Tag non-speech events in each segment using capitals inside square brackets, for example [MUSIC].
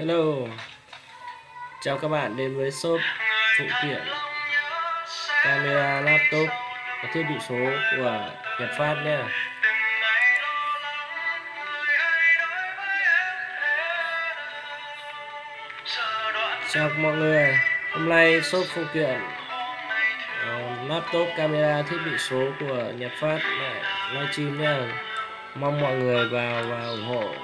Hello. Chào các bạn đến với shop phụ kiện camera laptop và thiết bị số của Nhật Phát nha. Chào mọi người. Hôm nay shop phụ kiện uh, laptop camera thiết bị số của Nhật Phát lại livestream nha. Mong mọi người vào và ủng hộ.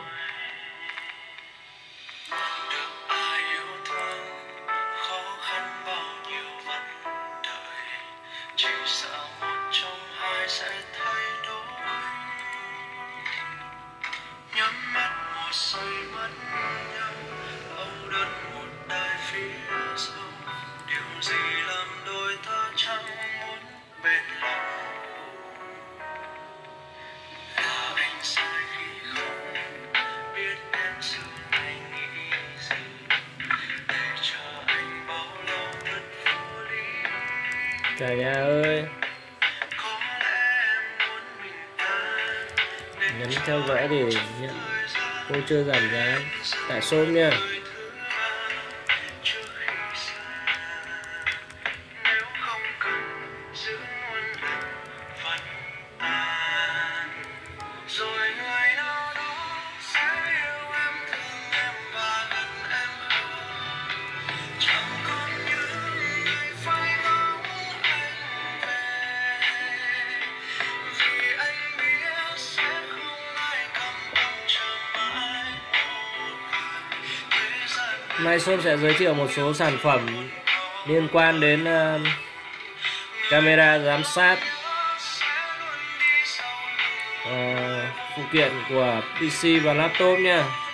Tại shop shop sẽ giới thiệu một số sản phẩm liên quan đến uh, camera giám sát uh, phụ kiện của PC và laptop nha.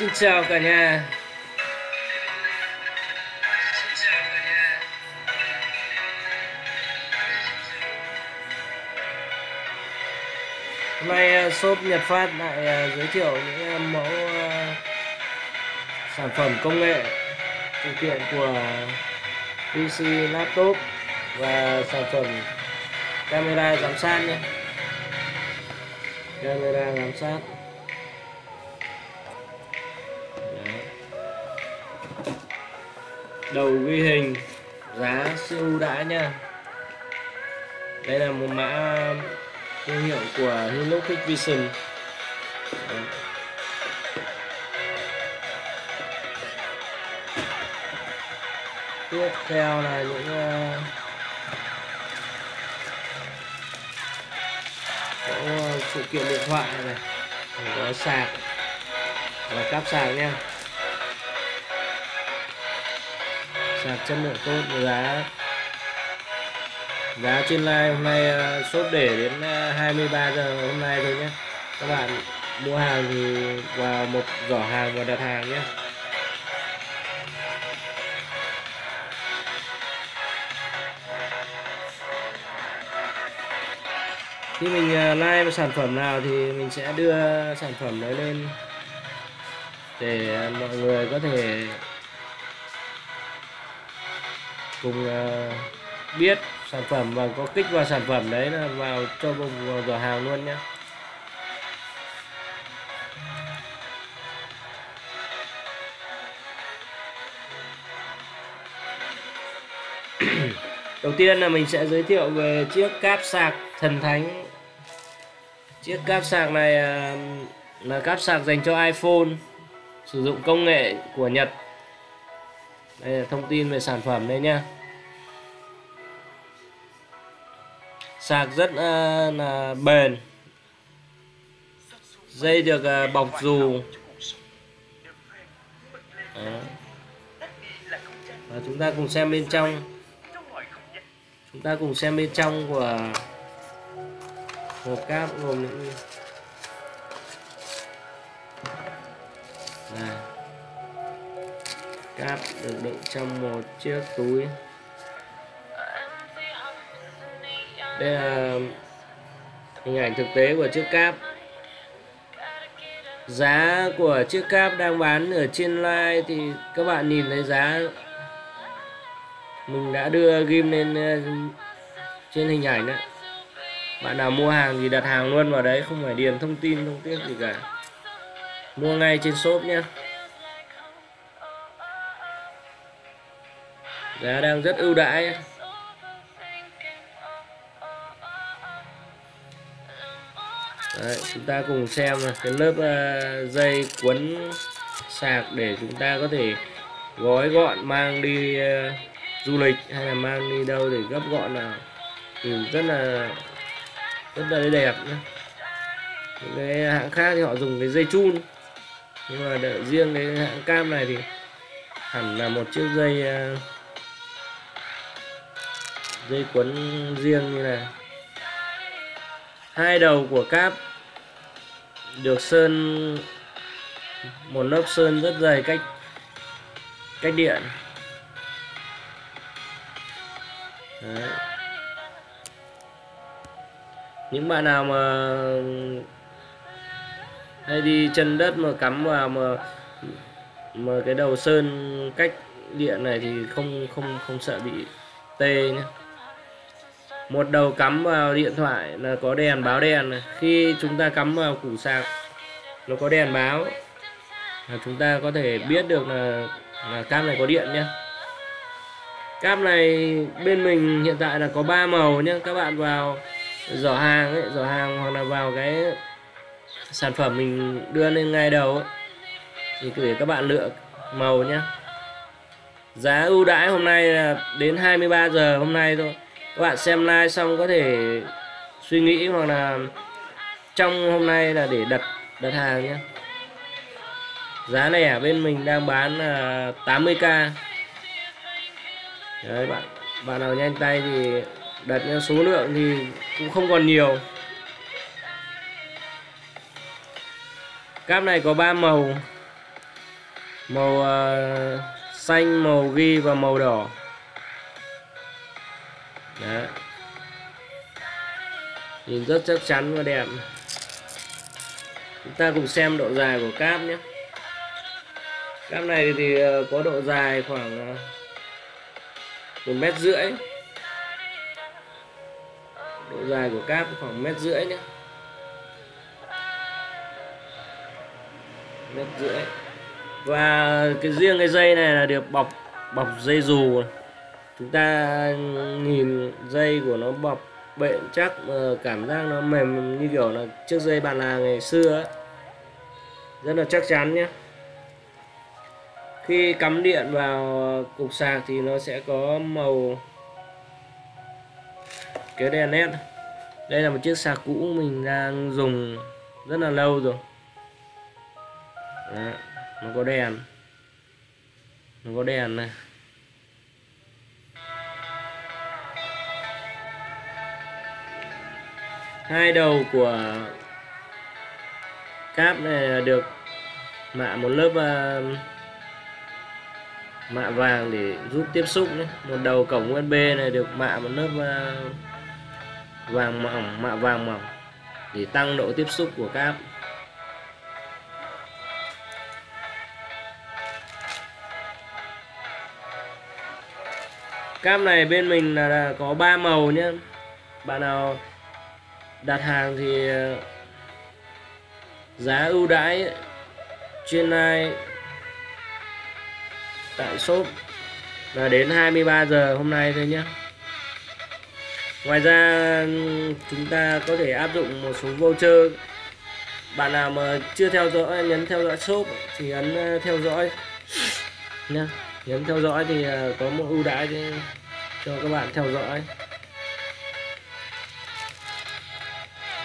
Xin chào cả nhà. Xin chào cả nhà Hôm nay ờ, shop Nhật Phát lại ờ, giới thiệu những ờ, mẫu sản phẩm công nghệ, phụ kiện của PC laptop và sản phẩm camera giám sát nhé. Camera giám sát. Đầu ghi hình. Giá siêu ưu đãi nha. Đây là một mã thương hiệu của Hilux Vision. Đó. tiếp theo là những ờ, uh, phụ kiện điện thoại này có sạc và cáp sạc nha. Sạc chất lượng tốt, giá. Giá trên live hôm nay ờ, shop để đến ờ, 23 giờ hôm nay thôi nhé. Các bạn mua hàng thì vào một giỏ hàng và đặt hàng nhé. Khi mình ờ, like một sản phẩm nào thì mình sẽ đưa sản phẩm đấy lên để mọi người có thể cùng ờ, biết sản phẩm và có kích vào sản phẩm đấy là vào, cho vùng vào cửa hàng luôn nhé [CLEARS THROAT] đầu tiên là mình sẽ giới thiệu về chiếc cáp sạc thần thánh. Chiếc cáp sạc này ờ, là cáp sạc dành cho iPhone, sử dụng công nghệ của Nhật đây là thông tin về sản phẩm đây nha, sạc rất uh, là bền. Dây được uh, bọc dù. Đó. và chúng ta cùng xem bên trong. Chúng ta cùng xem bên trong của hộp cáp gồm những này cáp được đựng trong một chiếc túi. Đây là hình ảnh thực tế của chiếc cáp. Giá của chiếc cáp đang bán ở trên live thì các bạn nhìn thấy giá. Mình đã đưa ghim lên ờ, trên hình ảnh đấy. Bạn nào mua hàng thì đặt hàng luôn vào đấy, không phải điền thông tin thông tin gì cả. Mua ngay trên shop nhé. Giá đang rất ưu đãi. Đấy, chúng ta cùng xem cái lớp uh, dây quấn sạc để chúng ta có thể gói gọn mang đi uh, du lịch hay là mang đi đâu để gấp gọn nào. Thì rất là rất là đẹp nhé những cái hãng khác thì họ dùng cái dây chun. Nhưng mà đợi riêng cái hãng cam này thì hẳn là một chiếc dây uh, dây quấn riêng như này. Hai đầu của cáp được sơn, một lớp sơn rất dày cách cách điện. Đấy. những bạn nào mà hay đi chân đất mà cắm vào mà mà cái đầu sơn cách điện này thì không không không sợ bị tê nhé một đầu cắm vào điện thoại là có đèn báo đèn này. khi chúng ta cắm vào củ sạc nó có đèn báo. Là chúng ta có thể biết được là là cam này có điện nhé. Cam này bên mình hiện tại là có ba màu nhé. Các bạn vào giỏ hàng ấy giỏ hàng hoặc là vào cái sản phẩm mình đưa lên ngay đầu ấy, thì để các bạn lựa màu nhé. Giá ưu đãi hôm nay là đến 23 giờ hôm nay thôi các bạn xem like xong có thể suy nghĩ hoặc là trong hôm nay là để đặt đặt hàng nhé giá này ở bên mình đang bán là 80k đấy bạn bạn nào nhanh tay thì đặt số lượng thì cũng không còn nhiều. Cáp này có 3 màu. Màu uh, xanh màu ghi và màu đỏ. Đấy. nhìn rất chắc chắn và đẹp. Chúng ta cùng xem độ dài của cáp nhé. Cáp này thì ờ, có độ dài khoảng ờ, một mét rưỡi. Độ dài của cáp khoảng mét rưỡi nhé. Mét rưỡi. Và cái riêng cái dây này là được bọc bọc dây dù chúng ta nhìn dây của nó bọc bện chắc cảm giác nó mềm như kiểu là chiếc dây bàn là ngày xưa ấy. rất là chắc chắn nhé. Khi cắm điện vào cục sạc thì nó sẽ có màu cái đèn led đây là một chiếc sạc cũ mình đang dùng rất là lâu rồi. Đó, nó có đèn. Nó có đèn này. Hai đầu của cáp này được mạ một lớp uh, mạ vàng để giúp tiếp xúc nhé. một đầu cổng USB này được mạ một lớp uh, vàng mỏng mạ vàng mỏng để tăng độ tiếp xúc của cáp cáp này bên mình là, là có 3 màu nhé bạn nào đặt hàng thì ờ, giá ưu đãi trên này tại shop. Là đến 23 giờ hôm nay thôi nhé ngoài ra, chúng ta có thể áp dụng một số voucher. Bạn nào mà chưa theo dõi, nhấn theo dõi shop thì ấn ờ, theo dõi nhé nhấn theo dõi thì ờ, có một ưu đãi cho các bạn theo dõi.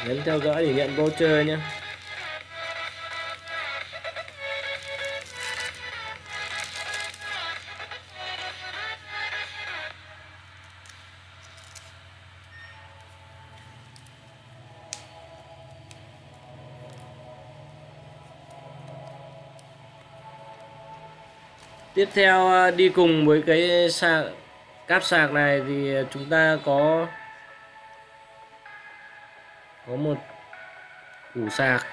Nhấn theo dõi để nhận voucher nhé. Tiếp theo à, đi cùng với cái sạc, cáp sạc này thì à, chúng ta có có một củ sạc.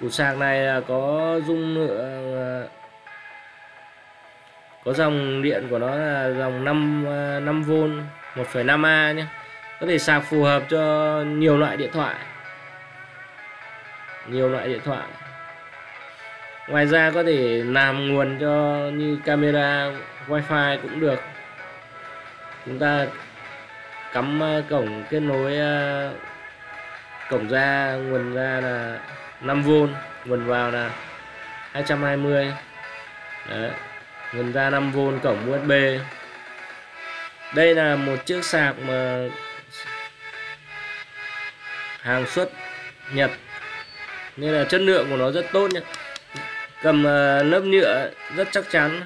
Củ sạc này là có dung lượng có dòng điện của nó là dòng 5 5V 1,5A nhé. Có thể sạc phù hợp cho nhiều loại điện thoại. Nhiều loại điện thoại. Ngoài ra có thể làm nguồn cho như camera wifi cũng được. Chúng ta cắm ờ, cổng kết nối ờ, cổng ra nguồn ra là 5V nguồn vào là 220 Đấy. nguồn ra 5V cổng USB đây là một chiếc sạc mà hàng xuất Nhật. Nên là chất lượng của nó rất tốt nhé cầm ờ, lớp nhựa rất chắc chắn.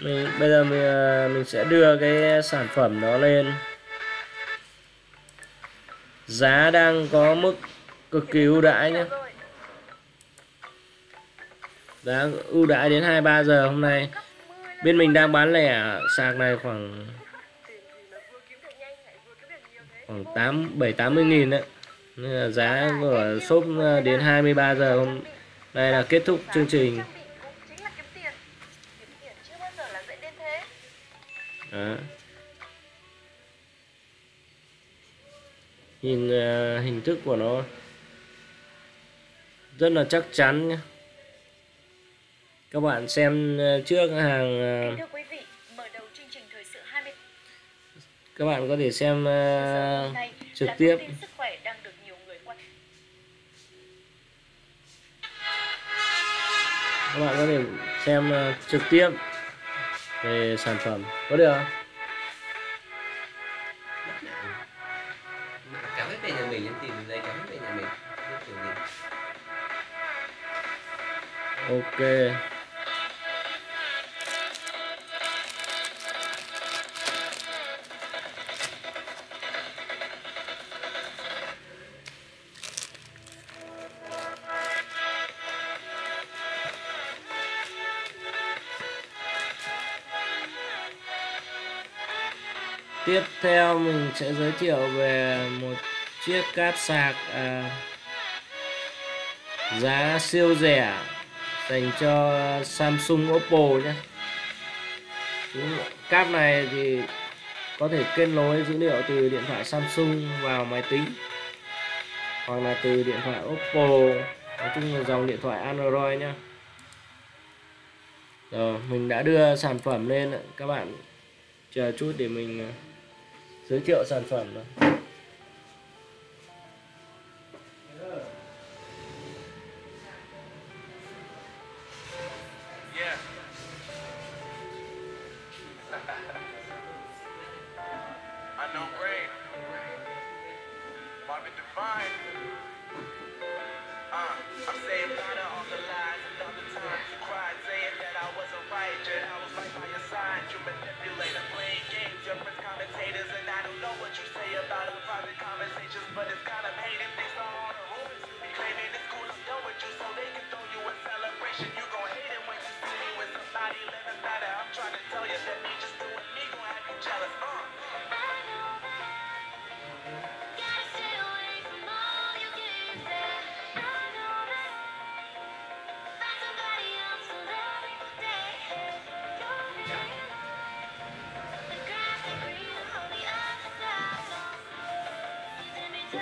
Mình bây giờ mình, ờ, mình sẽ đưa cái sản phẩm đó lên giá đang có mức cực kỳ ưu đãi nhé. Giá ưu đãi đến 23 giờ hôm nay. Bên mình đang bán lẻ sạc này khoảng khoảng 8 7 80 nghìn đấy. Nên là giá của shop ờ, đến 23 giờ hôm đây là kết thúc chương trình. Đó. Nhìn uh, hình thức của nó rất là chắc chắn nhé. Các bạn xem uh, trước hàng uh, các bạn có thể xem uh, trực tiếp. các bạn có thể xem trực tiếp về sản phẩm. Có được không? Ok. Tiếp theo mình sẽ giới thiệu về một chiếc cáp sạc à, giá siêu rẻ dành cho Samsung, Oppo nhé. Cáp này thì có thể kết nối dữ liệu từ điện thoại Samsung vào máy tính, hoặc là từ điện thoại Oppo. Nói chung là dòng điện thoại Android nhé rồi, mình đã đưa sản phẩm lên các bạn chờ chút để mình à, giới thiệu sản phẩm rồi. Tiếp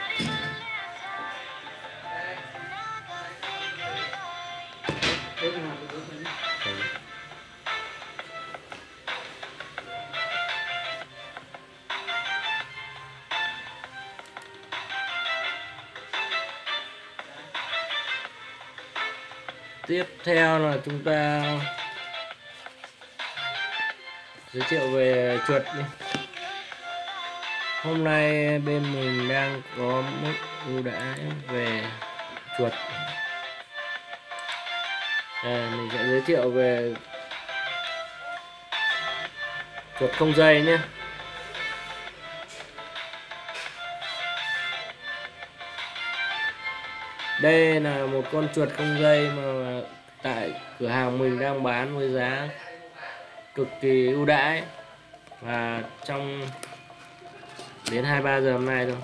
theo là chúng ta giới thiệu về chuột đi hôm nay bên mình đang có mức ưu đãi về chuột. À, mình sẽ giới thiệu về chuột không dây nhé. Đây là một con chuột không dây mà tại cửa hàng mình đang bán với giá cực kỳ ưu đãi. Và trong đến 23 giờ hôm nay thôi.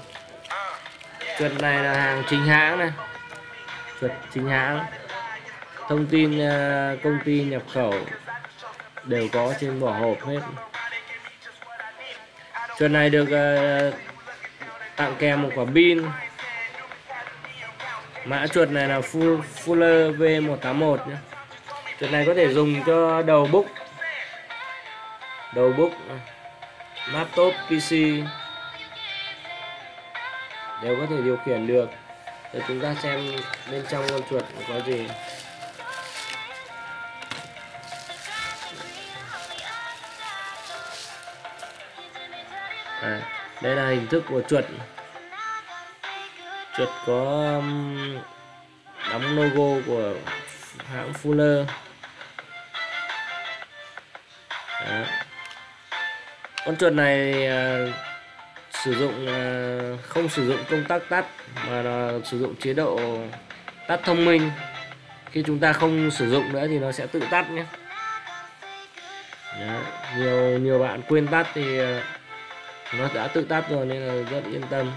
Chuột này là hàng chính hãng này. Chuột chính hãng. Thông tin ờ, công ty nhập khẩu đều có trên vỏ hộp hết. Chuột này được ờ, tặng kèm một quả pin. Mã chuột này là Fuller V181 nhé. Chuột này có thể dùng cho đầu book. Đầu book ờ, laptop PC đều có thể điều khiển được. Để chúng ta xem bên trong con chuột có gì. À, đây là hình thức của chuột. Chuột có um, đóng logo của hãng Fuller. Đó. con chuột này à, sử dụng ờ, không sử dụng công tắc tắt, mà là sử dụng chế độ tắt thông minh. Khi chúng ta không sử dụng nữa thì nó sẽ tự tắt nhé. Đấy. nhiều nhiều bạn quên tắt thì ờ, nó đã tự tắt rồi nên là rất yên tâm.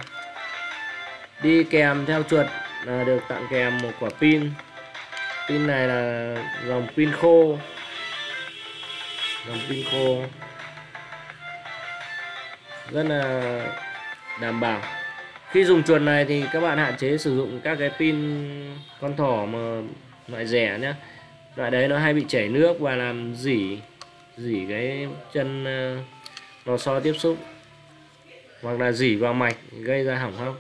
Đi kèm theo chuột là được tặng kèm một quả pin. Pin này là dòng pin khô. Dòng pin khô rất là đảm bảo. Khi dùng chuột này thì các bạn hạn chế sử dụng các cái pin con thỏ mà loại rẻ nhé loại đấy nó hay bị chảy nước và làm dỉ dỉ cái chân ờ, lò xo tiếp xúc hoặc là dỉ vào mạch, gây ra hỏng hóc.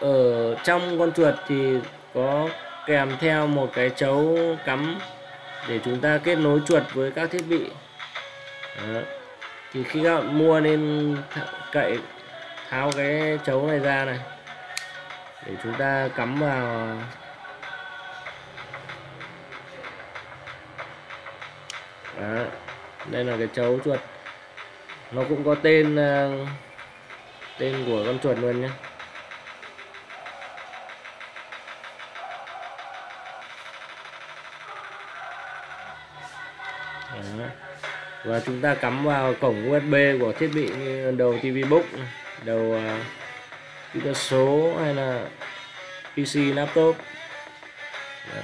Ở trong con chuột thì có kèm theo một cái chấu cắm để chúng ta kết nối chuột với các thiết bị. Đó. thì khi các bạn mua nên cậy, tháo cái chấu này ra này để chúng ta cắm vào Đó. đây là cái chấu chuột nó cũng có tên ờ, tên của con chuột luôn nhé Đó và chúng ta cắm vào cổng USB của thiết bị như đầu TV book đầu à, kỹ thuật số hay là PC laptop. Đó.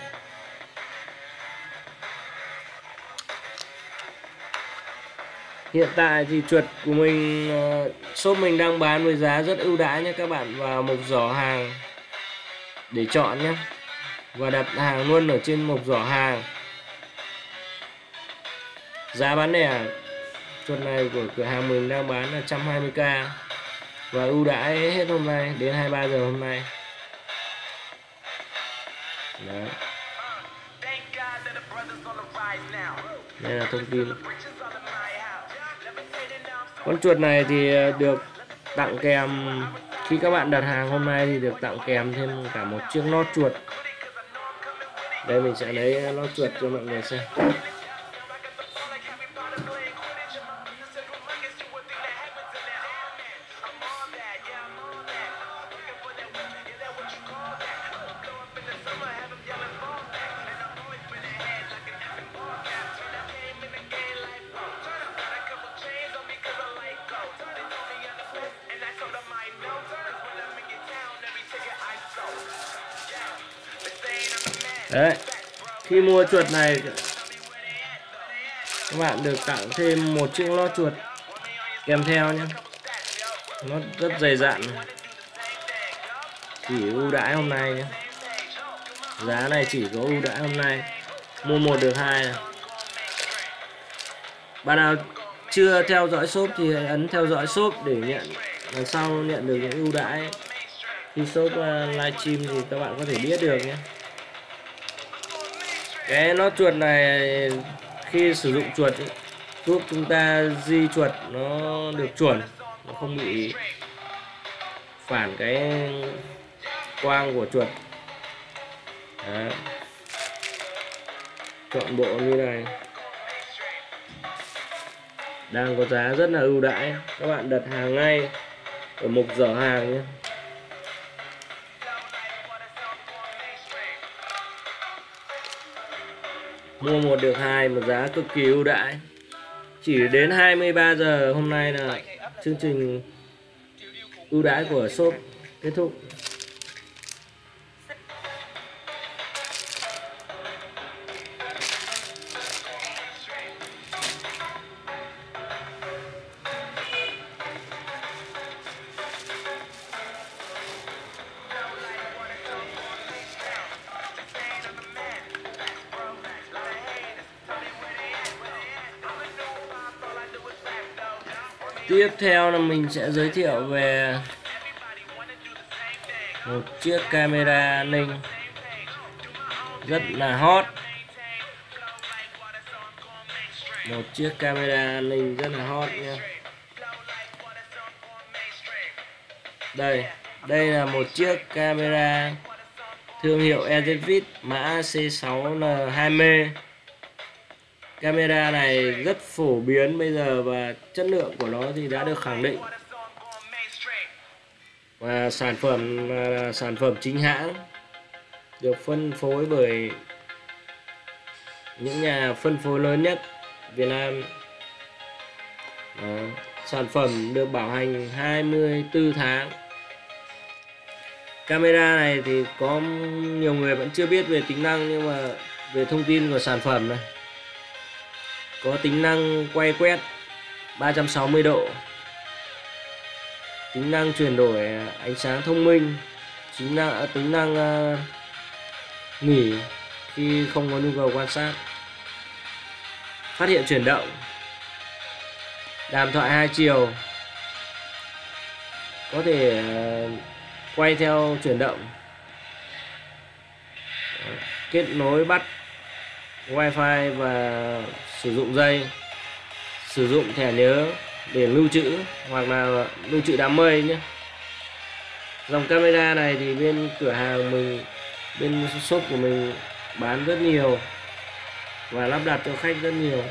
hiện tại thì chuột của mình uh, shop mình đang bán với giá rất ưu đãi nhé các bạn vào mục giỏ hàng để chọn nhé. Và đặt hàng luôn ở trên mục giỏ hàng giá bán lẻ chuột này của cửa hàng mình đang bán là 120k và ưu đãi hết hôm nay đến 23 giờ hôm nay. Đấy. đây là thông tin. Con chuột này thì được tặng kèm, khi các bạn đặt hàng hôm nay thì được tặng kèm thêm cả một chiếc lót chuột. Đây mình sẽ lấy lót chuột cho mọi người xem. Chuột này các bạn được tặng thêm một chiếc lo chuột. Kèm theo nhé nó rất dày dặn chỉ ưu đãi hôm nay nhé giá này chỉ có ưu đãi hôm nay. Mua một được hai này. bạn nào chưa theo dõi shop thì hãy ấn theo dõi shop để nhận lần sau nhận được những ưu đãi. Khi shop ờ, livestream thì các bạn có thể biết được nhé cái nó chuột này khi sử dụng chuột ý, giúp chúng ta di chuột nó được chuẩn nó không bị phản cái quang của chuột. Đó. chọn bộ như này. Đang có giá rất là ưu đãi. Các bạn đặt hàng ngay ở mục giỏ hàng nhé. Mua một được hai, một giá cực kỳ ưu đãi. Chỉ đến 23 giờ hôm nay là chương trình ưu đãi của shop kết thúc. Tiếp theo là mình sẽ giới thiệu về một chiếc camera an ninh rất là hot. Một chiếc camera an ninh rất là hot nha đây đây là một chiếc camera thương hiệu Ezvit mã C6N20 camera này rất phổ biến bây giờ và chất lượng của nó thì đã được khẳng định. Và sản phẩm là sản phẩm chính hãng được phân phối bởi những nhà phân phối lớn nhất Việt Nam. Đó. sản phẩm được bảo hành 24 tháng. Camera này thì có nhiều người vẫn chưa biết về tính năng nhưng mà về thông tin của sản phẩm này có tính năng quay quét 360 độ. Tính năng chuyển đổi ánh sáng thông minh. Tính năng à, tính năng uh, nghỉ khi không có nhu cầu quan sát. Phát hiện chuyển động. Đàm thoại hai chiều. Có thể uh, quay theo chuyển động. Kết nối bắt wifi và sử dụng dây sử dụng thẻ nhớ để lưu trữ hoặc là lưu trữ đám mây nhé. Dòng camera này thì bên cửa hàng mình bên shop của mình bán rất nhiều và lắp đặt cho khách rất nhiều.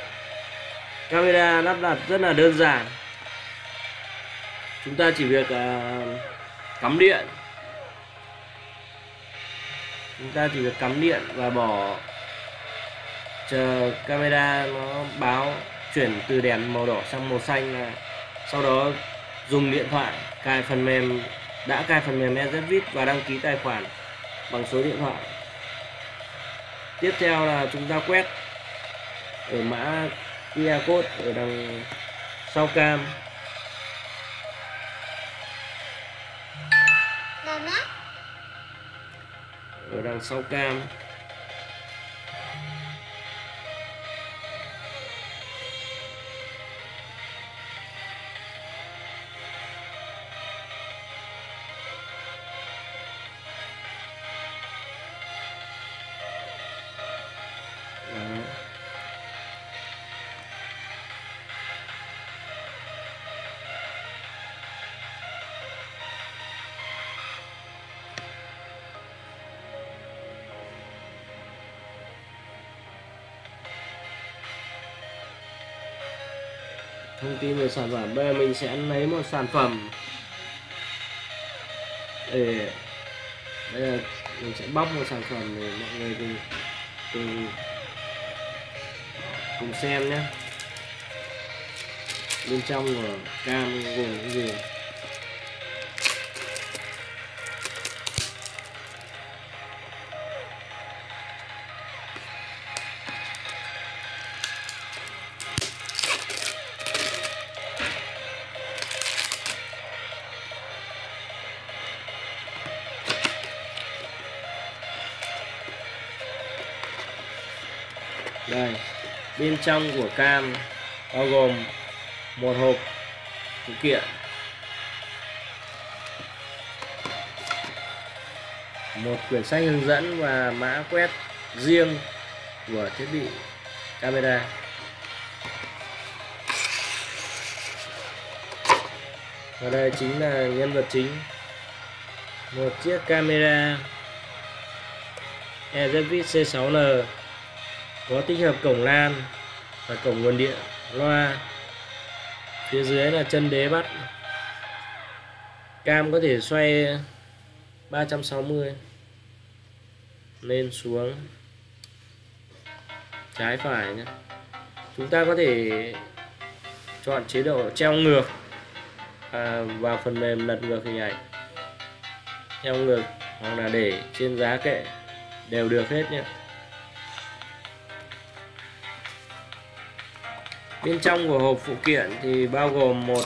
Camera lắp đặt rất là đơn giản. Chúng ta chỉ việc uh, cắm điện. Chúng ta chỉ việc cắm điện và bỏ chờ camera nó báo chuyển từ đèn màu đỏ sang màu xanh là sau đó dùng điện thoại cài phần mềm đã cài phần mềm EZVIT và đăng ký tài khoản bằng số điện thoại. Tiếp theo là chúng ta quét ở mã QR code ở đằng sau cam. Ở đằng sau cam. Sản phẩm. Bây giờ mình sẽ lấy một sản phẩm để, bây giờ mình sẽ bóc một sản phẩm để mọi người cùng cùng cùng xem nhé. Bên trong của cam gồm cái gì? Trong của cam, bao gồm một hộp phụ kiện, một quyển sách hướng dẫn và mã quét riêng của thiết bị camera. Và đây chính là nhân vật chính. Một chiếc camera EZV C6N có tích hợp cổng LAN là cổng nguồn điện loa. Phía dưới là chân đế bắt. Cam có thể xoay 360 lên xuống. Trái phải nhé chúng ta có thể chọn chế độ treo ngược à, vào phần mềm lật ngược hình ảnh. Treo ngược hoặc là để trên giá kệ đều được hết nhé bên trong của hộp phụ kiện thì bao gồm một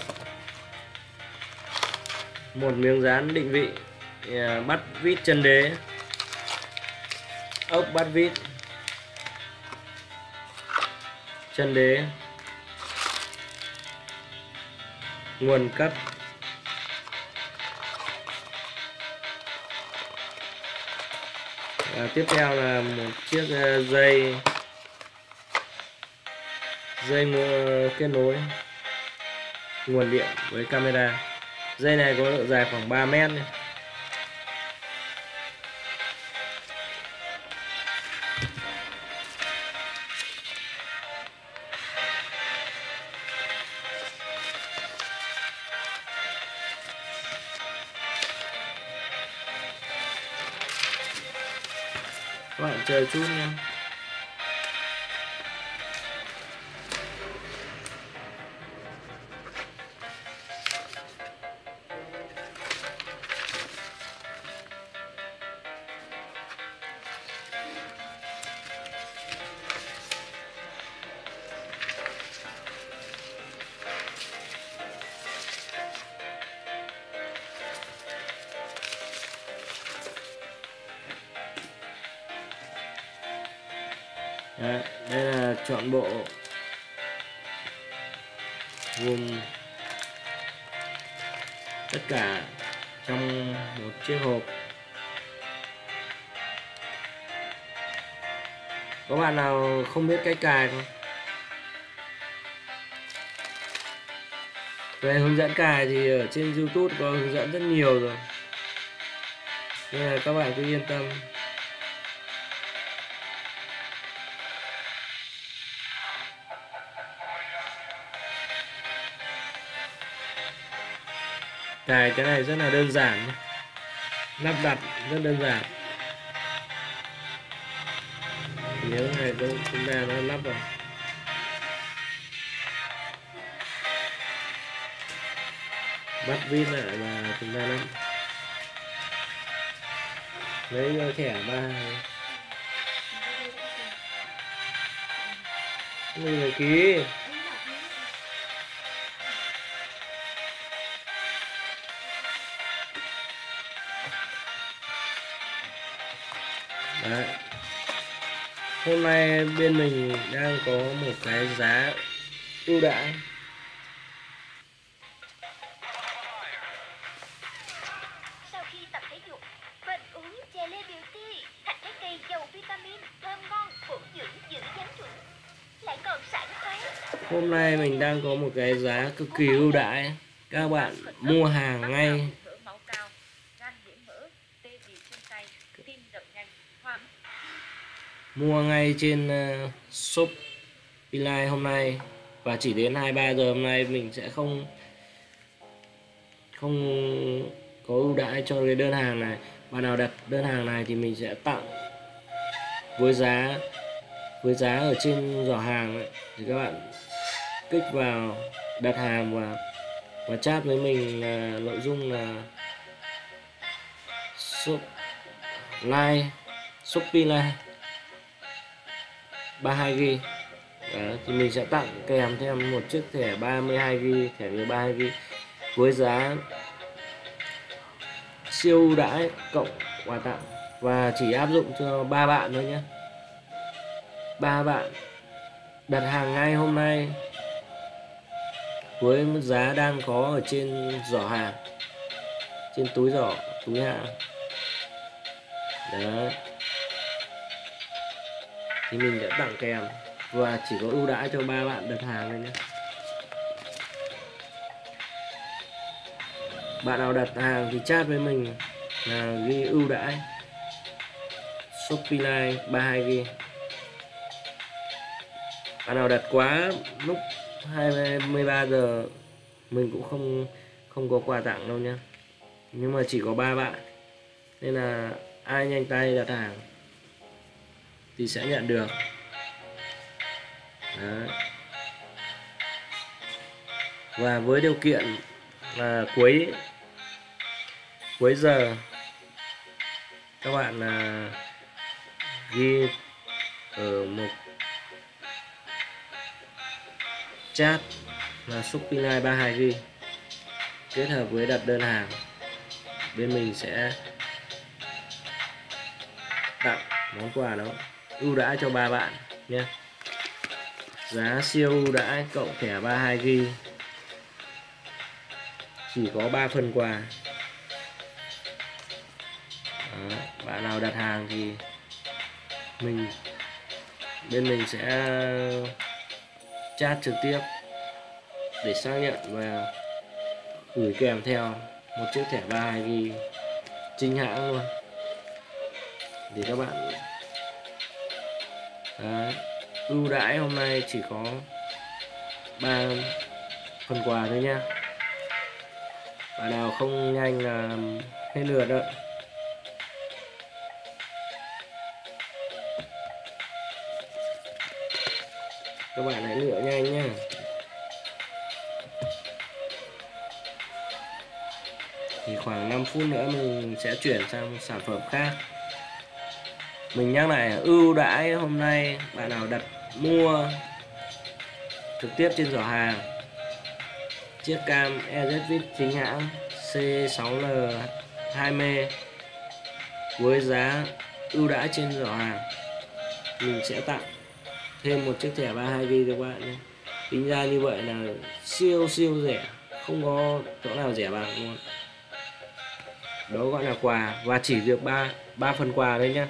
một miếng dán định vị à, bắt vít chân đế, ốc bắt vít, chân đế, nguồn cấp, và tiếp theo là một chiếc à, dây dây mua kết nối nguồn điện với camera dây này có độ dài khoảng 3 mét này. Đấy, đây là chọn bộ gồm tất cả trong một chiếc hộp. Có bạn nào không biết cách cài không? Về hướng dẫn cài thì ở trên youtube có hướng dẫn rất nhiều rồi. Nên là các bạn cứ yên tâm. Tài cái này rất là đơn giản lắp đặt rất đơn giản. Nếu này chúng ta nó lắp rồi. Bắt vít lại là chúng ta lắp. Lấy thẻ ba. Mười là ký Hôm nay bên mình đang có một cái giá ưu đãi. Hôm nay mình đang có một cái giá cực kỳ ưu đãi. Các bạn mua hàng ngay mỡ máu cao, gan nhiễm mỡ, tê bì chân tay, tim đập nhanh, hoa Mua ngay trên uh, shop Beeline hôm nay Và chỉ đến 23 giờ hôm nay mình sẽ không Không có ưu đãi cho cái đơn hàng này. Bạn nào đặt đơn hàng này thì mình sẽ tặng Với giá Với giá ở trên giỏ hàng ấy, Thì các bạn kích vào đặt hàng và và chat với mình là nội dung là shop like shopee like 32GB Đó, thì mình sẽ tặng kèm thêm một chiếc thẻ 32GB thẻ nhớ 32GB với giá siêu ưu đãi cộng quà tặng. Và chỉ áp dụng cho ba bạn thôi nhé. Ba bạn đặt hàng ngay hôm nay với mức giá đang có ở trên giỏ hàng trên túi giỏ túi hàng. Đấy thì mình sẽ tặng kèm và chỉ có ưu đãi cho ba bạn đặt hàng thôi nhé. Bạn nào đặt hàng thì chat với mình là ghi ưu đãi. Shopee Line 32GB bạn nào đặt quá lúc 23 giờ, mình cũng không không có quà tặng đâu nha. nhưng mà chỉ có ba bạn, nên là ai nhanh tay đặt hàng thì sẽ nhận được. Đấy. và với điều kiện là cuối cuối giờ, các bạn là ghi ở một chat là Shopee Line 32GB kết hợp với đặt đơn hàng. Bên mình sẽ tặng món quà đó ưu đãi cho ba bạn nhé giá siêu ưu đãi cộng thẻ 32 g chỉ có 3 phần quà. Đó, bạn nào đặt hàng thì mình bên mình sẽ chat trực tiếp để xác nhận và gửi kèm theo một chiếc thẻ 32 g chính hãng luôn. Để các bạn Đấy. ưu đãi hôm nay chỉ có ba phần quà thôi nha. Bạn nào không nhanh là hết lượt đó. Các bạn hãy lựa nhanh nhé thì khoảng 5 phút nữa mình sẽ chuyển sang sản phẩm khác mình nhắc lại, ưu đãi hôm nay, bạn nào đặt mua trực tiếp trên giỏ hàng. Chiếc cam EZVIT chính hãng C6L 2 với giá ưu đãi trên giỏ hàng. Mình sẽ tặng thêm một chiếc thẻ 32GB cho các bạn nhé. Tính ra như vậy là siêu siêu rẻ. Không có chỗ nào rẻ bằng luôn. Đó gọi là quà, và chỉ được ba ba phần quà đấy nhé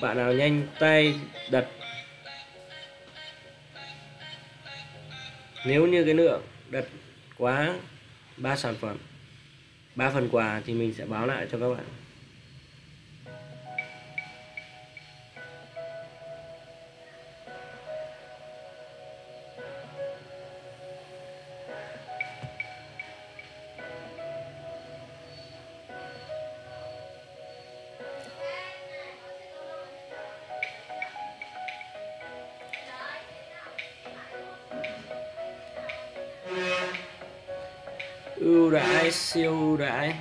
bạn nào nhanh tay đặt. Nếu như cái lượng đặt quá ba sản phẩm, ba phần quà thì mình sẽ báo lại cho các bạn. Ưu đãi, siêu ưu đãi.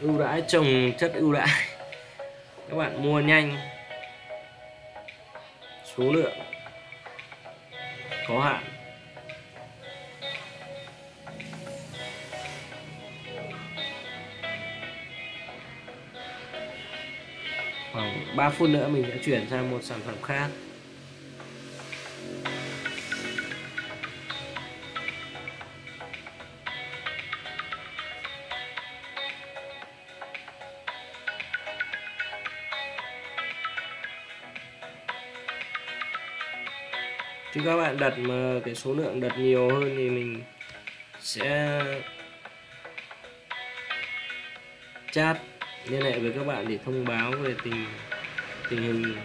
Ưu đãi, trồng chất ưu đãi. Các bạn mua nhanh. Số lượng có hạn. Khoảng 3 phút nữa mình sẽ chuyển sang một sản phẩm khác. Các bạn đặt mà cái số lượng đặt nhiều hơn thì mình sẽ chat liên hệ với các bạn để thông báo về tình tình hình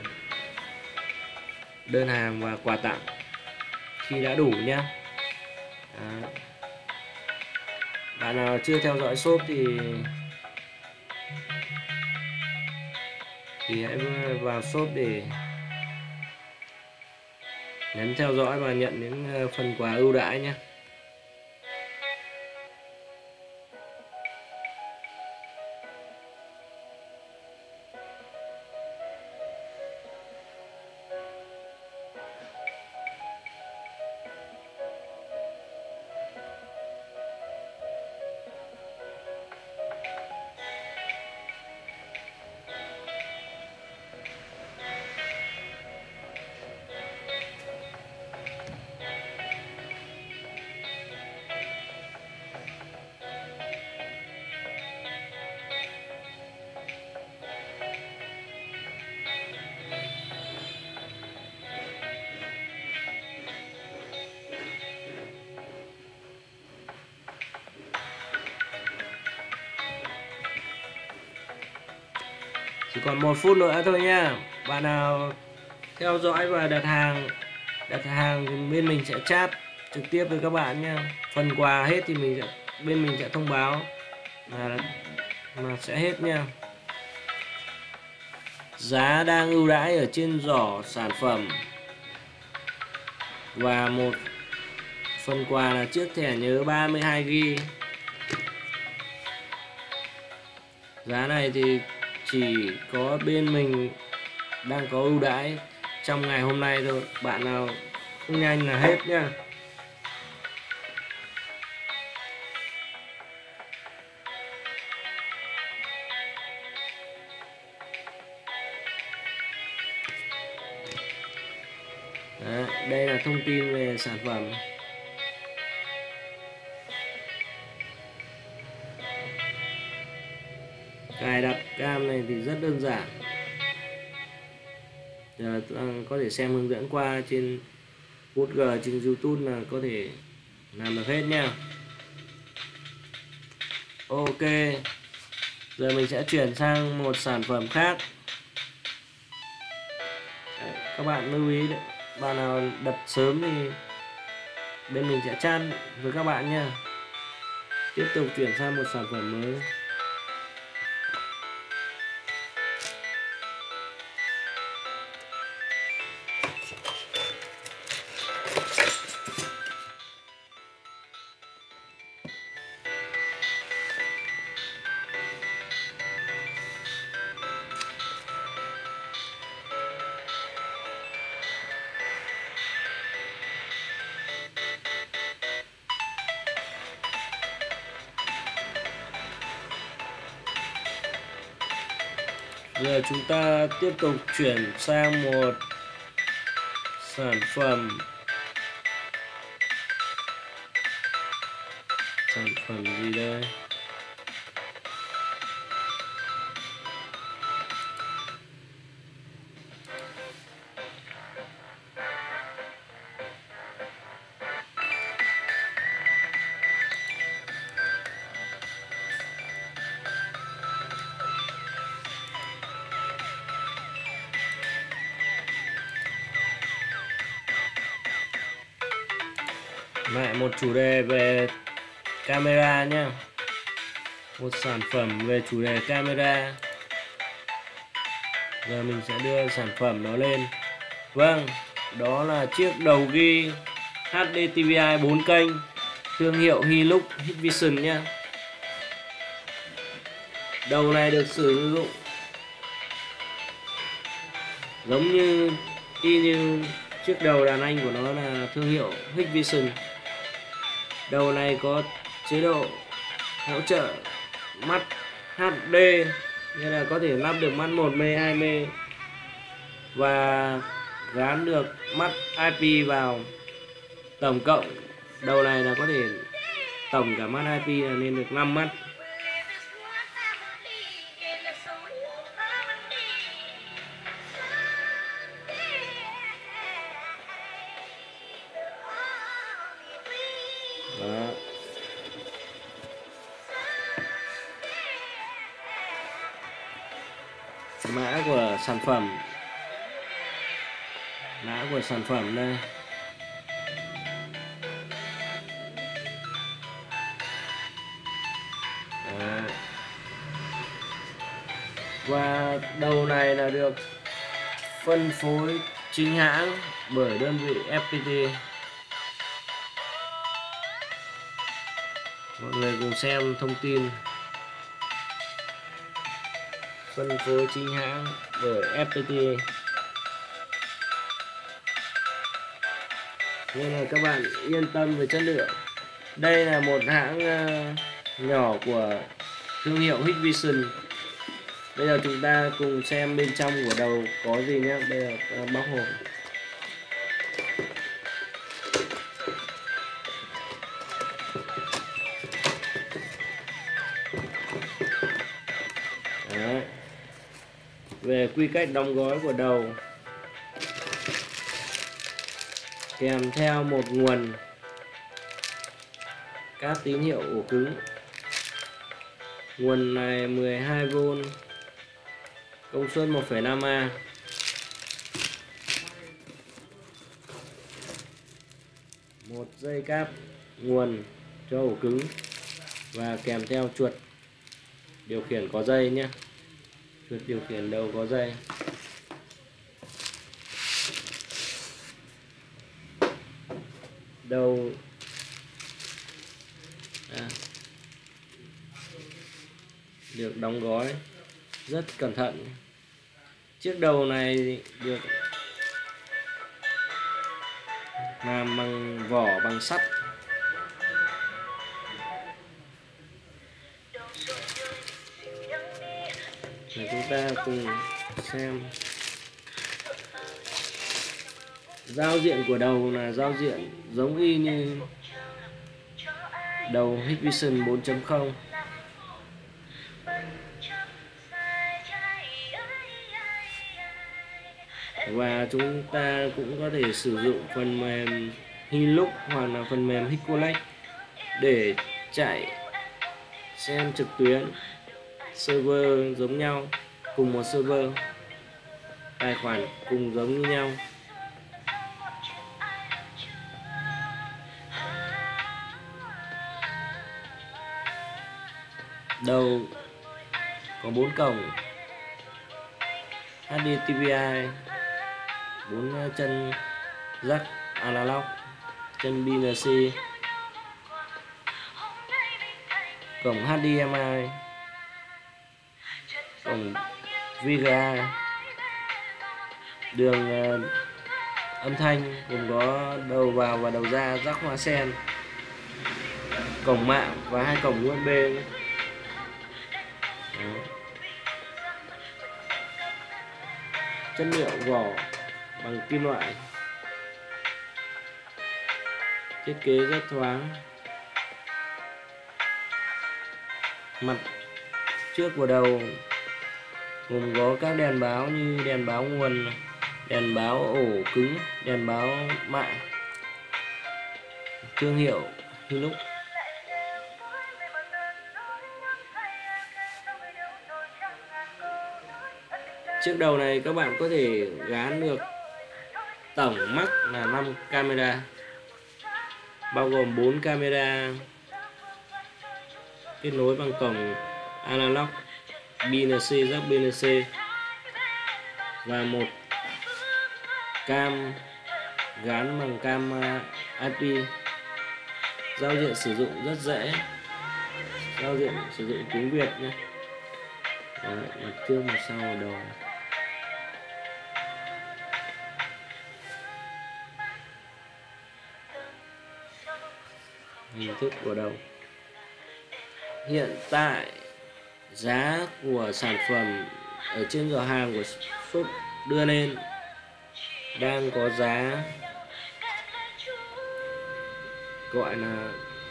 đơn hàng và quà tặng khi đã đủ nhé Đó. bạn nào chưa theo dõi shop thì thì hãy vào shop để nhấn theo dõi và nhận những ờ, phần quà ưu đãi nhé. Chỉ còn một phút nữa thôi nha. Bạn nào theo dõi và đặt hàng đặt hàng thì bên mình sẽ chat trực tiếp với các bạn nha. Phần quà hết thì mình sẽ, bên mình sẽ thông báo là mà sẽ hết nha. Giá đang ưu đãi ở trên giỏ sản phẩm. Và một phần quà là chiếc thẻ nhớ 32 GB giá này thì chỉ có bên mình đang có ưu đãi trong ngày hôm nay thôi. Bạn nào không nhanh là hết nhá. Đấy, đây là thông tin về sản phẩm. Dạ, à, có thể xem hướng dẫn qua trên Google trên YouTube là có thể làm được hết nha. Ok giờ mình sẽ chuyển sang một sản phẩm khác. Đấy, các bạn lưu ý đấy bạn nào đặt sớm thì bên mình sẽ chan với các bạn nha. Tiếp tục chuyển sang một sản phẩm mới. Giờ chúng ta tiếp tục chuyển sang một sản phẩm. Sản phẩm gì đây? Phẩm về chủ đề camera. Giờ mình sẽ đưa sản phẩm nó lên. Vâng đó là chiếc đầu ghi HD TVI 4 kênh. Thương hiệu Hilux Hikvision nhé. đầu này được sử dụng giống như, y như chiếc đầu đàn anh của nó là thương hiệu Hikvision. Đầu này có chế độ hỗ trợ mắt HD như là có thể lắp được mắt 1m, 2m và gắn được mắt IP vào tổng cộng. Đầu này là có thể tổng cả mắt IP là lên được 5 mắt. Phẩm đây. Và đầu này là được phân phối chính hãng bởi đơn vị FPT mọi người cùng xem thông tin. Phân phối chính hãng bởi FPT nên là các bạn yên tâm về chất lượng. Đây là một hãng ờ, nhỏ của thương hiệu Hikvision. Bây giờ chúng ta cùng xem bên trong của đầu có gì nhé bây giờ ờ, bóc hộp. Đấy. về quy cách đóng gói của đầu. Kèm theo một nguồn các tín hiệu ổ cứng. Nguồn này 12V công suất 1,5A một dây cáp nguồn cho ổ cứng và kèm theo chuột điều khiển có dây nhé. Chuột điều khiển đầu có dây. Đầu à, được đóng gói. Rất cẩn thận. Chiếc đầu này được làm bằng vỏ bằng sắt. Để chúng ta cùng xem giao diện của đầu là giao diện giống y như đầu Hikvision 4.0 và chúng ta cũng có thể sử dụng phần mềm Hilux hoặc là phần mềm Hikcollect để chạy xem trực tuyến server giống nhau, cùng một server, tài khoản cùng giống như nhau. Đầu có bốn cổng. HDTVI bốn ờ, chân jack analog, chân BNC cổng HDMI cổng VGA đường ờ, âm thanh gồm có đầu vào và đầu ra rắc hoa sen. Cổng mạng và hai cổng USB nữa. Đó. chất liệu vỏ bằng kim loại. Thiết kế rất thoáng. Mặt trước của đầu gồm có các đèn báo như đèn báo nguồn, đèn báo ổ cứng, đèn báo mạng. Thương hiệu Hilux. Chiếc đầu này các bạn có thể gán được tổng mắc là 5 camera bao gồm 4 camera kết nối bằng cổng analog BNC jack BNC và một cam gắn bằng cam à, IP giao diện sử dụng rất dễ. Giao diện sử dụng tiếng Việt nhé. Đấy, mặt trước mặt sau đầu. Hình thức của đầu hiện tại, giá của sản phẩm ở trên cửa hàng của shop đưa lên đang có giá gọi là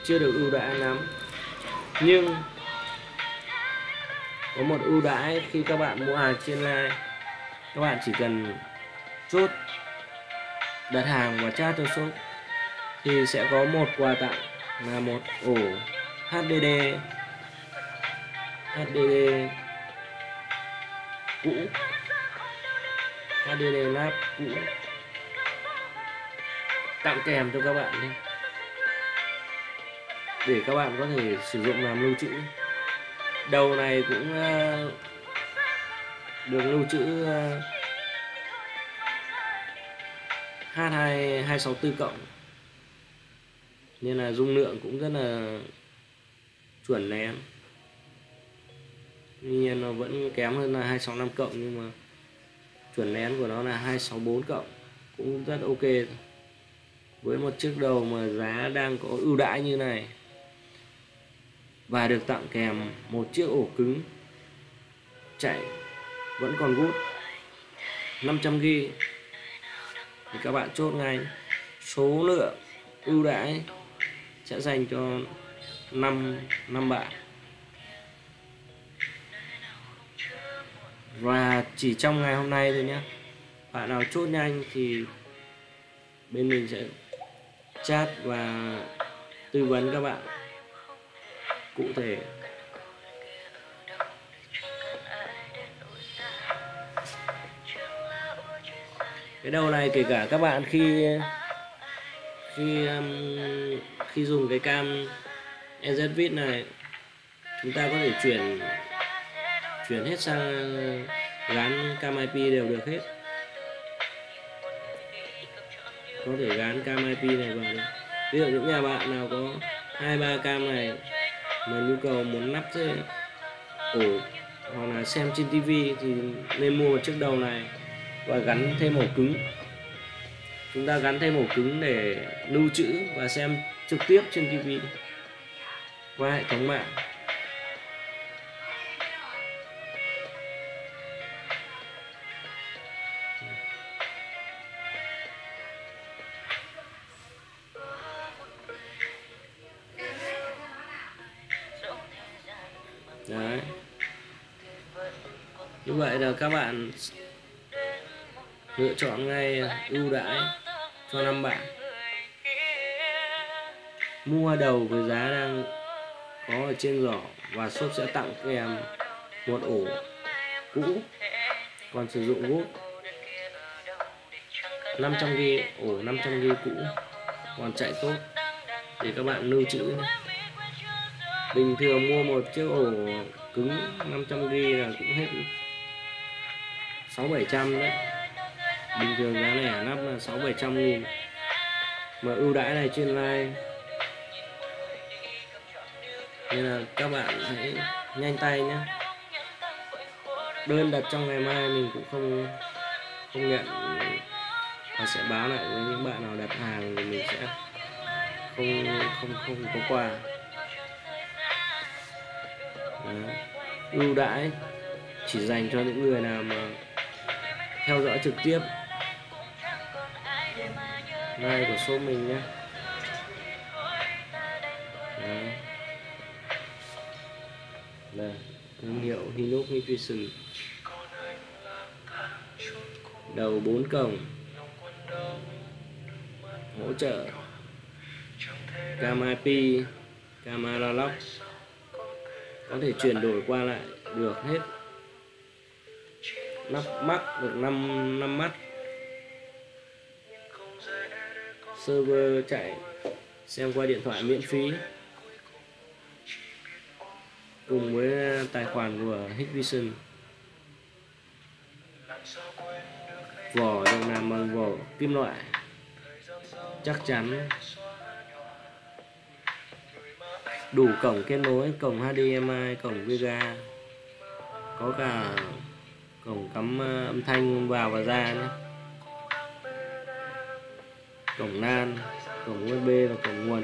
chưa được ưu đãi lắm. Nhưng có một ưu đãi khi các bạn mua hàng trên line. Các bạn chỉ cần chốt đặt hàng và chat cho shop thì sẽ có một quà tặng là một. Ổ HDD HDD cũ. HDD lab cũ. Tặng kèm cho các bạn nhé. Để các bạn có thể sử dụng làm lưu trữ. Đầu này cũng ờ, được lưu trữ ờ, H2 264 cộng nên là dung lượng cũng rất là chuẩn nén tuy nhiên nó vẫn kém hơn là 265 cộng, nhưng mà chuẩn nén của nó là 264 cộng, cũng rất ok. Với một chiếc đầu mà giá đang có ưu đãi như này, và được tặng kèm một chiếc ổ cứng chạy vẫn còn gút 500 GB thì các bạn chốt ngay. Số lượng ưu đãi sẽ dành cho 5 năm bạn. Và chỉ trong ngày hôm nay thôi nhé bạn nào chốt nhanh thì bên mình sẽ chat và tư vấn các bạn cụ thể. Cái đầu này kể cả các bạn khi khi um, khi dùng cái cam EZVIT này, chúng ta có thể chuyển chuyển hết sang gắn cam IP đều được hết. Có thể gắn cam IP này vào được ví dụ những nhà bạn nào có hai, ba cam này mà nhu cầu muốn lắp thế ổ hoặc là xem trên tivi thì nên mua một chiếc đầu này và gắn thêm ổ cứng chúng ta gắn thêm ổ cứng để lưu trữ và xem trực tiếp trên TV qua hệ thống mạng. Đấy. Như vậy là các bạn lựa chọn ngay ưu đãi cho năm bạn mua đầu với giá đang có ở trên giỏ và shop sẽ tặng kèm một ổ cũ, còn sử dụng gút 500 g ổ 500 g cũ, còn chạy tốt để các bạn lưu trữ nhé. bình thường mua một chiếc ổ cứng 500 g là cũng hết 6 700 đấy bình thường giá lẻ lắp là 6 700 nghìn. Mà ưu đãi này trên live nên là các bạn hãy nhanh tay nhé. Đơn đặt trong ngày mai mình cũng không không nhận. Và sẽ báo lại với những bạn nào đặt hàng thì mình sẽ không không không có quà. Đó. ưu đãi chỉ dành cho những người nào mà theo dõi trực tiếp live của số mình nhé Đó. là thương hiệu Hinox Nutrition đầu 4 cổng. Hỗ trợ. Cam IP camera lock có thể chuyển đổi qua lại, được hết. Nắp mắt được 5 năm mắt. Server chạy xem qua điện thoại miễn phí. Cùng với à, tài khoản của Hikvision. Vỏ được làm bằng vỏ kim loại. Chắc chắn đủ cổng kết nối, cổng HDMI cổng VGA có cả cổng cắm à, âm thanh vào và ra nhé cổng nan cổng USB và cổng nguồn.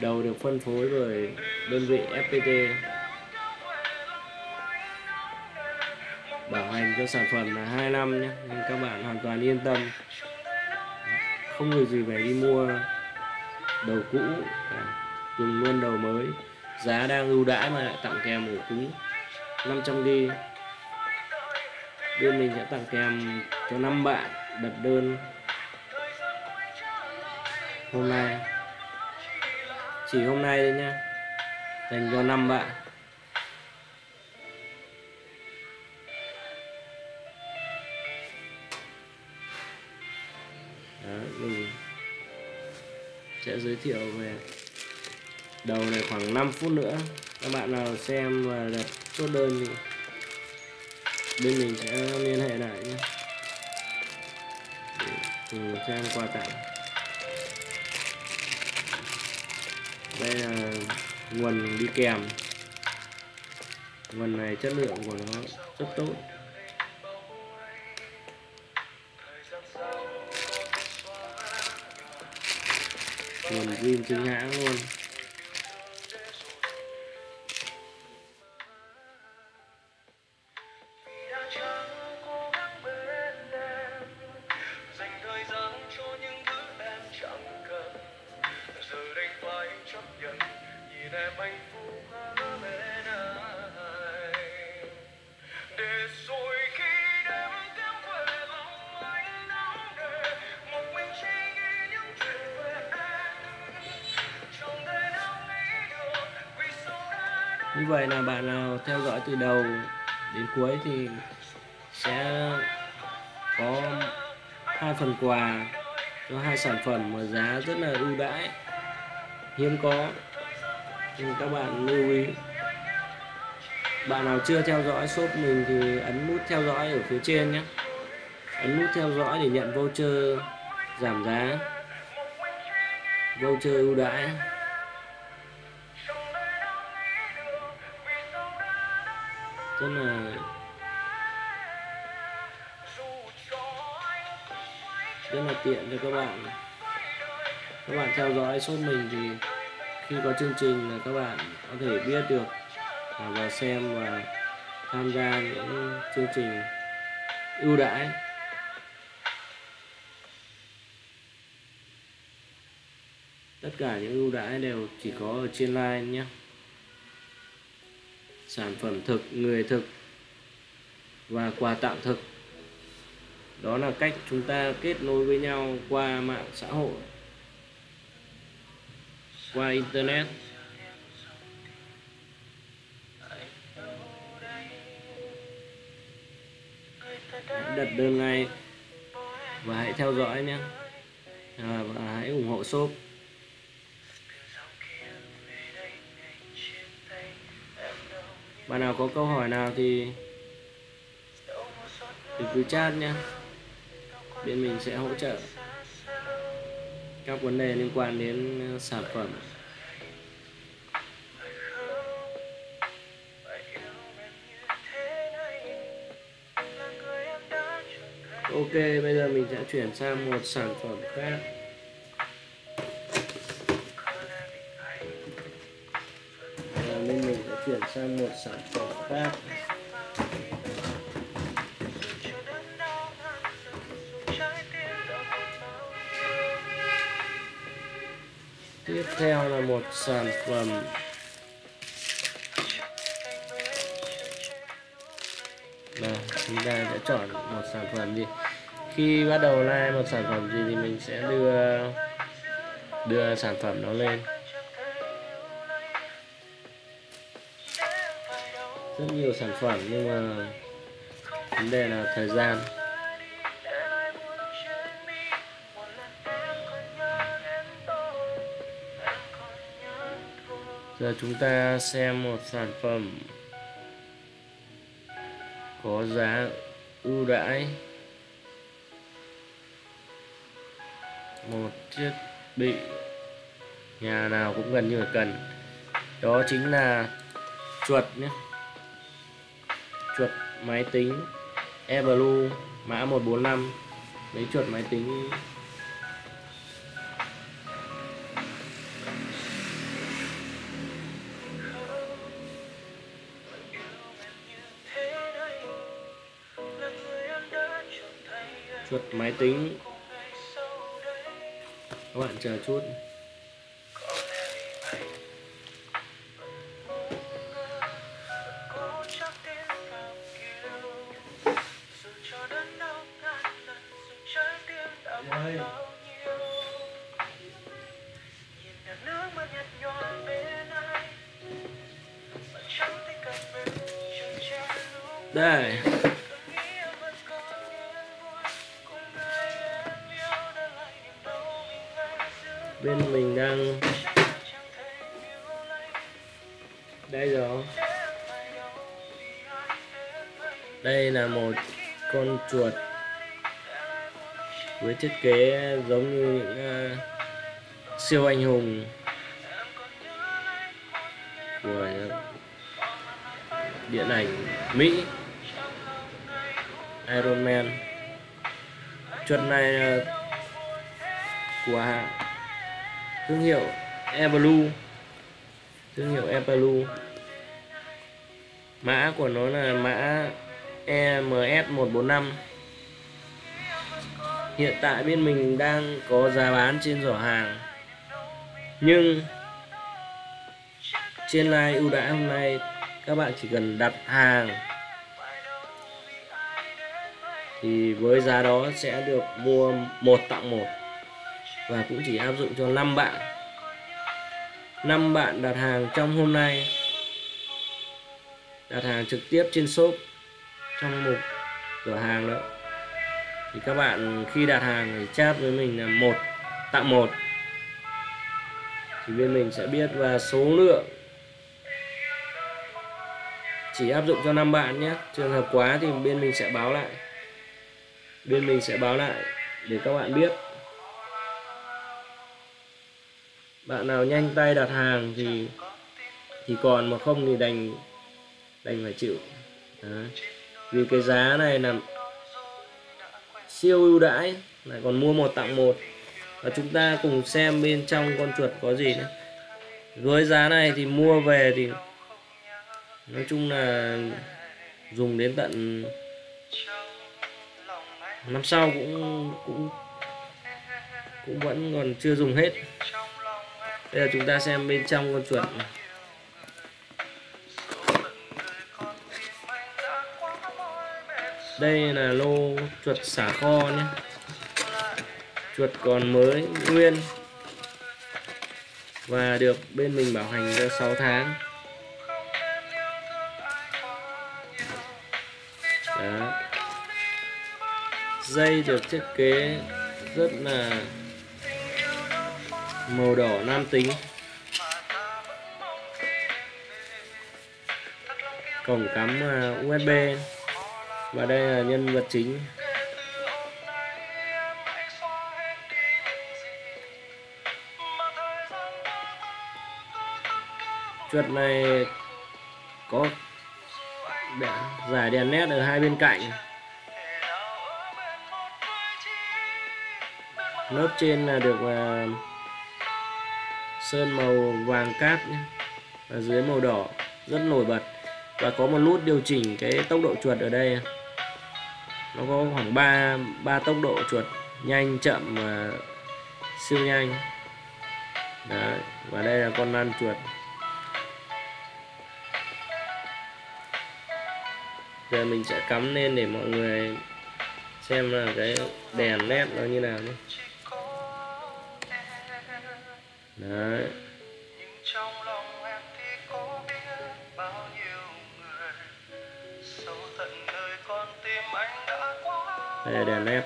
Đầu được phân phối bởi đơn vị FPT bảo hành cho sản phẩm là 2 năm nhé nên các bạn hoàn toàn yên tâm. Không người gì phải đi mua đầu cũ à, dùng luôn đầu mới. Giá đang ưu đãi mà lại tặng kèm ổ cứng 500 đi. Bên mình sẽ tặng kèm cho 5 bạn đặt đơn. Hôm nay chỉ hôm nay thôi nhá. Dành cho 5 bạn. Đó, mình sẽ giới thiệu về đầu này khoảng 5 phút nữa các bạn nào xem và đặt chốt đơn thì bên mình sẽ liên hệ lại nhé. Để cùng xem quà tặng. Đây là nguồn đi kèm. Nguồn này chất lượng của nó rất tốt. Nguồn zin chính hãng luôn. Theo dõi từ đầu đến cuối thì sẽ có hai phần quà cho hai sản phẩm mà giá rất là ưu đãi, hiếm có. Nên các bạn lưu ý. Bạn nào chưa theo dõi shop mình thì ấn nút theo dõi ở phía trên nhé. Ấn nút theo dõi để nhận voucher giảm giá, voucher ưu đãi. Rất cho các bạn. Các bạn theo dõi shop mình thì khi có chương trình là các bạn có thể biết được à, và xem và tham gia những chương trình ưu đãi. Tất cả những ưu đãi đều chỉ có ở trên line nhé. Sản phẩm thực, người thực và quà tặng thực đó là cách chúng ta kết nối với nhau qua mạng xã hội. Qua internet. Đặt đơn ngay. Và hãy theo dõi nhé. À, và hãy ủng hộ shop. Bạn nào có câu hỏi nào thì thì cứ chat nhé bên mình sẽ hỗ trợ các vấn đề liên quan đến ờ, sản phẩm. Ok, bây giờ mình sẽ chuyển sang một sản phẩm khác. Và bên mình sẽ chuyển sang một sản phẩm khác. Theo là một sản phẩm. Và chúng ta sẽ chọn một sản phẩm gì khi bắt đầu like một sản phẩm gì thì mình sẽ đưa đưa sản phẩm đó lên. Rất nhiều sản phẩm nhưng mà vấn đề là thời gian. Giờ chúng ta xem một sản phẩm có giá ưu đãi. Một thiết bị nhà nào cũng gần như là cần. Đó chính là chuột nhé. Chuột máy tính Eblue mã 145 lấy chuột máy tính chuột máy tính. Các bạn chờ chút. Tại bên mình đang có giá bán trên giỏ hàng. Nhưng trên live ưu đãi hôm nay, các bạn chỉ cần đặt hàng. Thì với giá đó sẽ được mua một tặng một và cũng chỉ áp dụng cho 5 bạn. 5 bạn đặt hàng trong hôm nay, đặt hàng trực tiếp trên shop trong mục cửa hàng đó thì các bạn khi đặt hàng thì chat với mình là một, tặng một. Thì bên mình sẽ biết và số lượng. Chỉ áp dụng cho 5 bạn nhé. Trường hợp quá thì bên mình sẽ báo lại. Bên mình sẽ báo lại để các bạn biết. Bạn nào nhanh tay đặt hàng thì thì còn mà không thì đành đành phải chịu. Đó. vì cái giá này là siêu ưu đãi, lại còn mua một tặng một. Và chúng ta cùng xem bên trong con chuột có gì nữa với giá này thì mua về thì nói chung là dùng đến tận năm sau cũng cũng cũng vẫn còn chưa dùng hết. Đây là chúng ta xem bên trong con chuột này. Đây là lô chuột xả kho nhé. Chuột còn mới, nguyên. Và được bên mình bảo hành cho 6 tháng. Đó. dây được thiết kế rất là màu đỏ nam tính. Cổng cắm à, USB và đây là nhân vật chính. Chuột này có giải đèn led ở hai bên cạnh. Lớp trên là được à, sơn màu vàng cát nhé và dưới màu đỏ, rất nổi bật. Và có một nút điều chỉnh cái tốc độ chuột ở đây nó có khoảng 3 ba tốc độ chuột, nhanh, chậm và siêu nhanh. Đấy. và đây là con lăn chuột. Giờ mình sẽ cắm lên để mọi người xem là cái đèn led nó như nào nhé. Đấy. Đây là đèn led.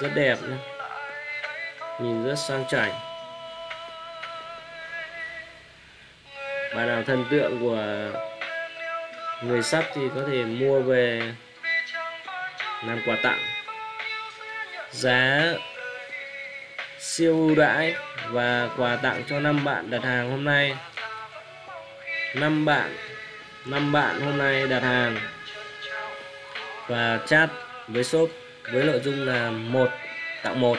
Rất đẹp nhé nhìn rất sang chảnh. Bạn nào thần tượng của người sắp thì có thể mua về làm quà tặng. Giá siêu ưu đãi và quà tặng cho năm bạn đặt hàng hôm nay. Năm bạn năm bạn hôm nay đặt hàng và chat với shop với nội dung là một tặng một.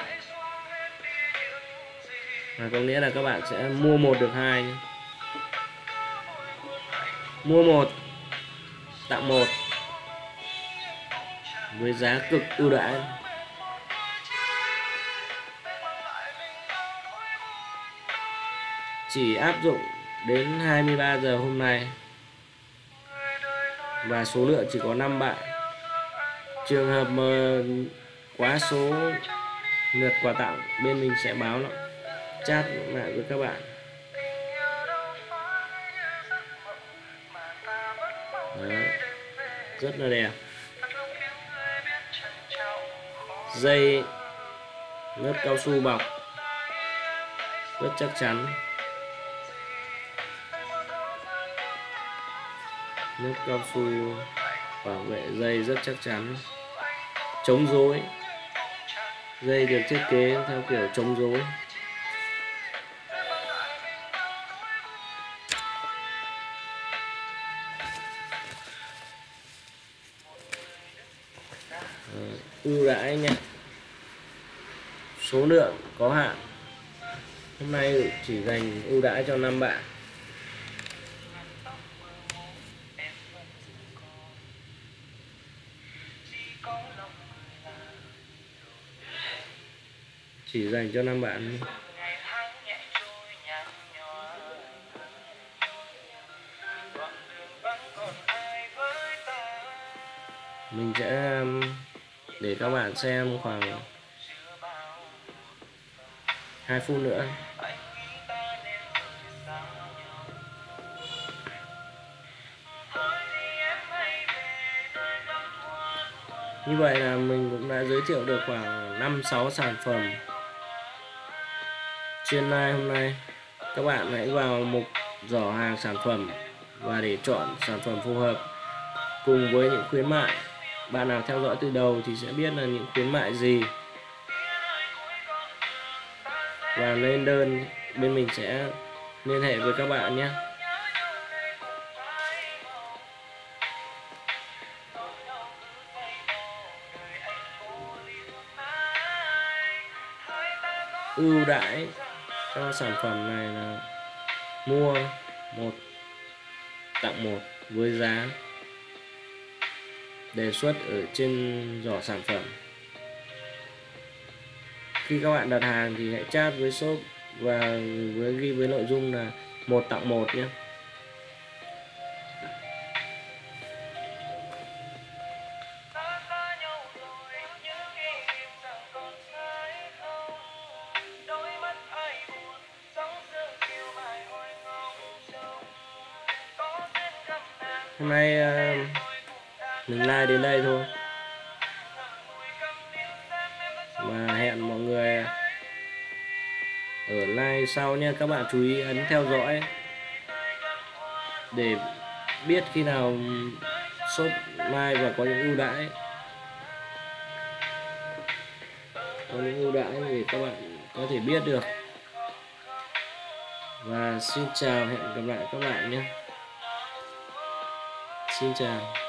À, có nghĩa là các bạn sẽ mua một được hai mua một tặng một. Với giá cực ưu đãi. Chỉ áp dụng đến 23 giờ hôm nay. Và số lượng chỉ có 5 bạn trường hợp mà quá số lượt quà tặng, bên mình sẽ báo nó. Chat lại với các bạn. Đó. rất là đẹp. Dây lớp cao su bọc, rất chắc chắn. Lớp cao su bảo vệ dây rất chắc chắn chống rối dây được thiết kế theo kiểu chống rối. Ờ, ưu đãi nha số lượng có hạn. Hôm nay chỉ dành ưu đãi cho năm bạn. Chỉ dành cho nam bạn. Mình sẽ um, để các bạn xem khoảng 2 phút nữa. Như vậy là mình cũng đã giới thiệu được khoảng 5-6 sản phẩm trên live hôm nay. Các bạn hãy vào mục giỏ hàng sản phẩm và để chọn sản phẩm phù hợp cùng với những khuyến mại. Bạn nào theo dõi từ đầu thì sẽ biết là những khuyến mại gì. Và lên đơn, bên mình sẽ liên hệ với các bạn nhé. Ưu đãi cho sản phẩm này là mua một, tặng một với giá đề xuất ở trên giỏ sản phẩm. Khi các bạn đặt hàng thì hãy chat với shop và với ghi với nội dung là một tặng một nhé. Like đến đây thôi. Và hẹn mọi người ở like sau nha, các bạn chú ý ấn theo dõi để biết khi nào shop like và có những ưu đãi. Có những ưu đãi để các bạn có thể biết được. Và xin chào, hẹn gặp lại các bạn nhé. Xin chào.